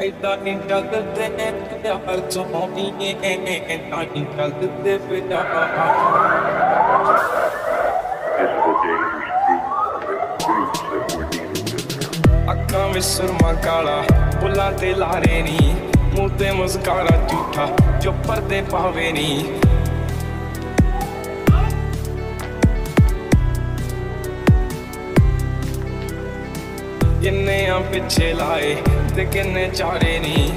ਐਦਾਂ ਨਹੀਂ ਚੱਲਦੇ ਪਿਆਰ ਚੋਂੀਏ ਐਦਾਂ ਨਹੀਂ ਚੱਲਦੇ ਪਿਆਰ। This is ਅੱਖਾਂ ਵਿੱਚ ਸੁਰਮਾ ਕਾਲਾ ਬੁੱਲਾਂ ਤੇ ਲਾਰੇ ਨੀ, ਮੂੰਹ ਤੇ ਮੁਸਕਾਰਾ ਝੂਠਾ ਜੋ ਪਰਦੇ ਪਾਵੇ ਨੀ। ਕਿੰਨੇ ਆ ਪਿੱਛੇ ਲਾਏ ਤੇ ਕਿੰਨੇ ਚਾਰੇ ਨਹੀਂ